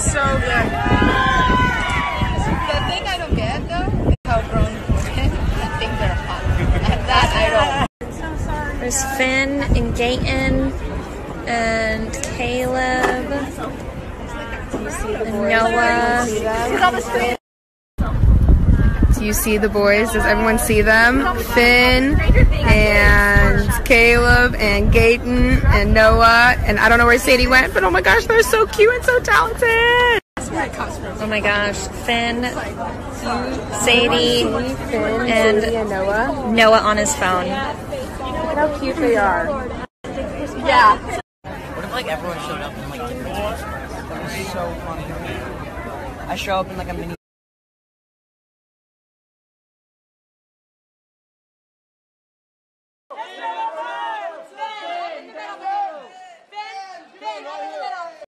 It's so good. The thing I don't get though is how grown women think they're hot. And that I don't. There's Finn and Gaten and Caleb and Noah. Do you see the boys? Does everyone see them? Finn and Caleb and Gaten and Noah and I don't know where Sadie went, but oh my gosh, they're so cute and so talented. Oh my gosh, Finn, Sadie, and Noah. Noah on his phone. Look how cute they are. Yeah. What if like everyone showed up in like different ways? That was so funny. I show up in like a mini